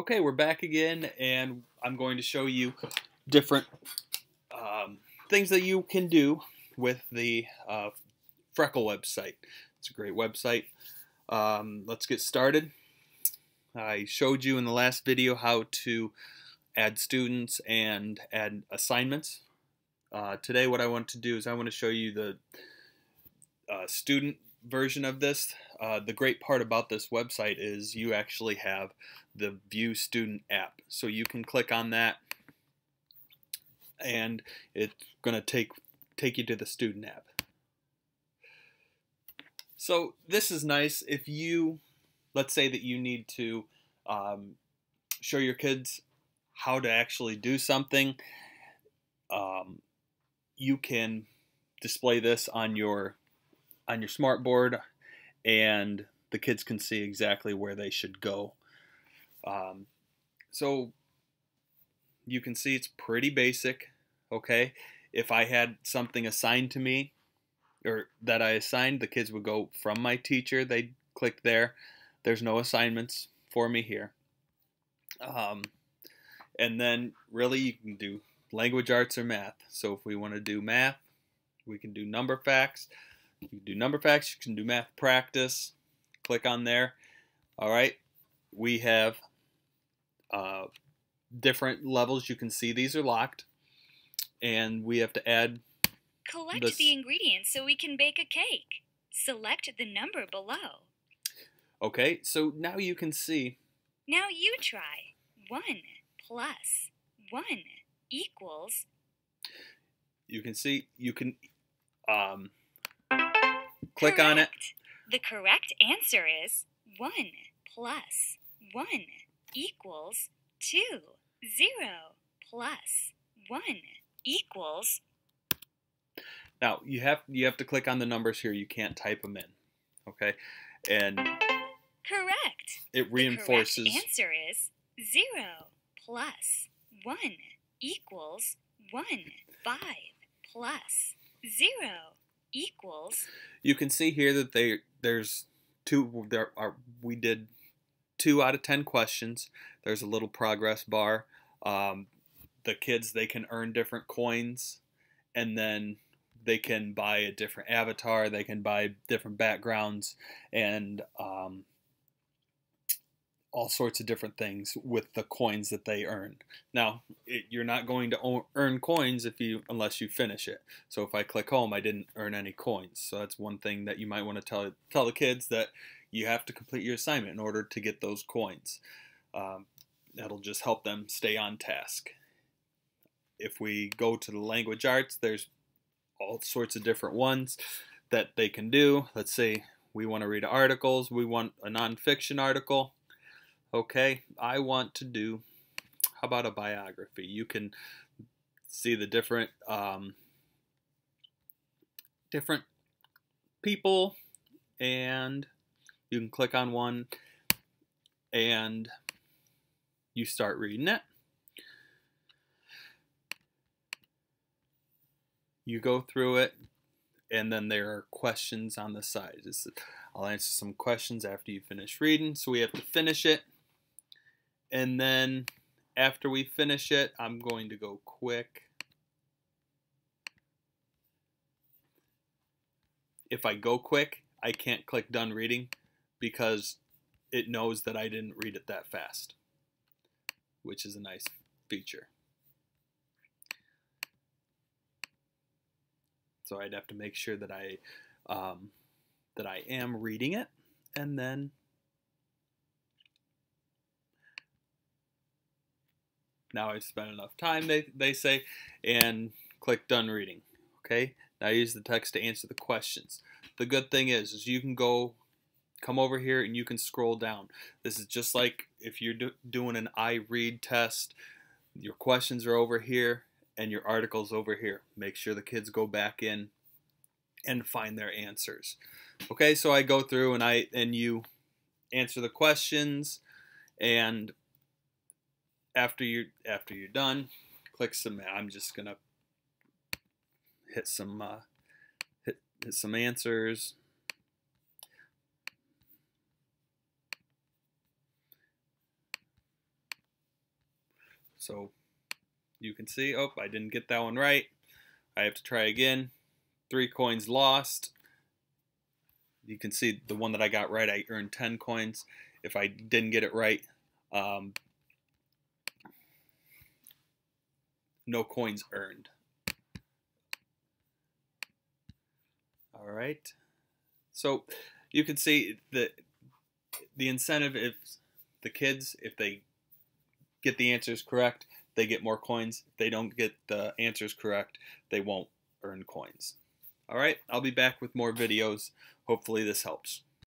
Okay, we're back again, and I'm going to show you different um, things that you can do with the uh, Freckle website. It's a great website. Um, let's get started. I showed you in the last video how to add students and add assignments. Uh, today what I want to do is I want to show you the uh, student version of this. Uh, the great part about this website is you actually have the View Student app. So you can click on that and it's going to take take you to the student app. So this is nice if you, let's say that you need to um, show your kids how to actually do something. Um, you can display this on your on your smart board and the kids can see exactly where they should go. Um, so you can see it's pretty basic, okay? If I had something assigned to me or that I assigned, the kids would go from my teacher, they'd click there. There's no assignments for me here. Um, and then really you can do language arts or math. So if we want to do math, we can do number facts. You can do number facts, you can do math practice. Click on there. All right, we have uh, different levels. You can see these are locked, and we have to add. Collect This- the ingredients so we can bake a cake. Select the number below. Okay, so now you can see. Now you try. 1 plus 1 equals. You can see. You can um, click on it. The correct answer is 1 plus 1 equals 2. 0 plus 1 equals. Now you have you have to click on the numbers here. You can't type them in. Okay, and Correct. it The reinforces. correct answer is 0 plus 1 equals 1. 5 plus 0 equals. You can see here that they there's two there are we did two out of ten questions. There's a little progress bar. Um, the kids they can earn different coins, and then they can buy a different avatar. They can buy different backgrounds and um, all sorts of different things with the coins that they earn. Now it, you're not going to earn coins if you unless you finish it. So if I click home, I didn't earn any coins. So that's one thing that you might want to tell tell the kids that you have to complete your assignment in order to get those coins. Um, that'll just help them stay on task. If we go to the language arts, there's all sorts of different ones that they can do. Let's say we want to read articles. We want a nonfiction article. Okay, I want to do. How about a biography? You can see the different um, different people and you can click on one and you start reading it. You go through it and then there are questions on the side. I'll answer some questions after you finish reading. So we have to finish it. And then after we finish it, I'm going to go quick. If I go quick, I can't click done reading because it knows that I didn't read it that fast, which is a nice feature. So I'd have to make sure that I um, that I am reading it, and then now I've spent enough time. They they say, and click done reading. Okay. Now use the text to answer the questions. The good thing is, is you can go come over here and you can scroll down. This is just like if you're do, doing an I read test. Your questions are over here and your articles over here. Make sure the kids go back in and find their answers. Okay, so I go through and I and you answer the questions and after you after you're done, click submit. I'm just gonna hit some uh, hit, hit some answers. So you can see, oh, I didn't get that one right. I have to try again. Three coins lost. You can see the one that I got right, I earned 10 coins. If I didn't get it right, um, no coins earned. All right. So you can see that the incentive if the kids if they get the answers correct, they get more coins. If they don't get the answers correct, they won't earn coins. All right, I'll be back with more videos. Hopefully this helps.